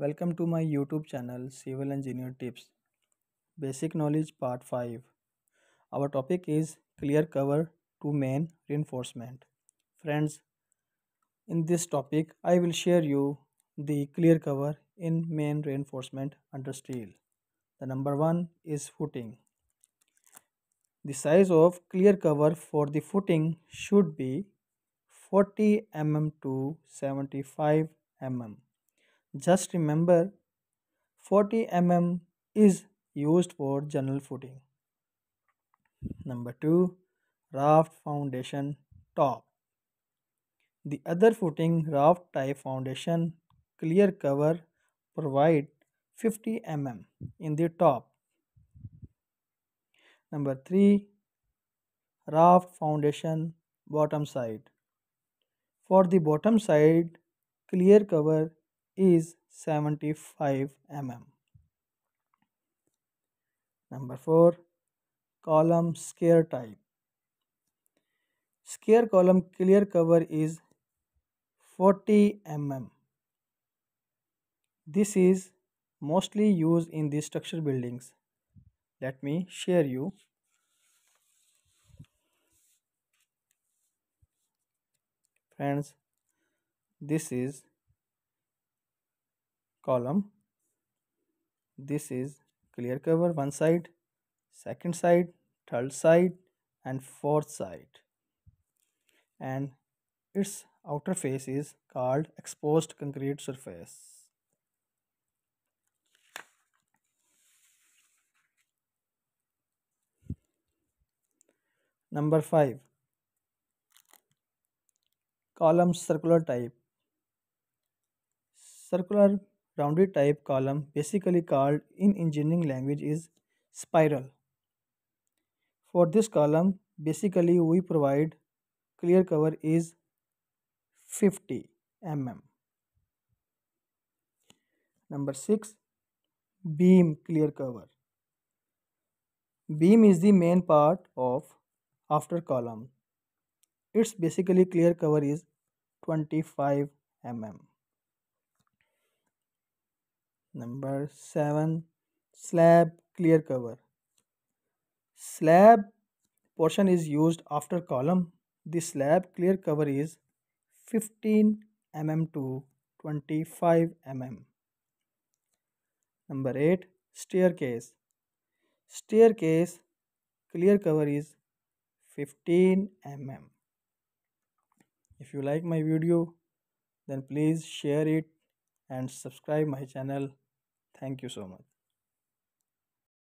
Welcome to my YouTube channel Civil Engineer Tips. Basic Knowledge Part 5. Our topic is Clear Cover to Main Reinforcement. Friends, in this topic I will share you the clear cover in main reinforcement under steel. The number 1 is footing. The size of clear cover for the footing should be 40 mm to 75 mm. Just remember 40 mm is used for general footing. Number 2 raft foundation top. The other footing raft type foundation clear cover provide 50 mm in the top. Number 3 raft foundation bottom side. For the bottom side clear cover is 75 mm. Number 4 column square type. Square column clear cover is 40 mm. This is mostly used in the structure buildings. Let me share you. Friends, this is column. This is clear cover one side second side third side and fourth side. And its outer face is called exposed concrete surface. Number 5 column circular type. Circular rounded type column basically called in engineering language is spiral. For this column basically we provide clear cover is 50 mm. Number 6 beam clear cover. Beam is the main part of after column. Its basically clear cover is 25 mm. Number 7 slab clear cover. Slab portion is used after column. The slab clear cover is 15 mm to 25 mm. Number 8 staircase. Staircase clear cover is 15 mm. If you like my video then please share it and subscribe my channel Thank you so much.